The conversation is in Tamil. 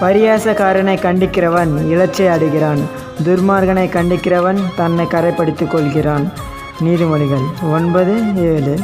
பரியாசக்காரனை கண்டிக்கிறவன் இலச்சை அடைகிறான் துர்மார்கனை கண்டிக்கிறவன் தன்னை கரைப்படுத்திக் கொள்கிறான். நீதிமொழிகள் ஒன்பது ஏழு.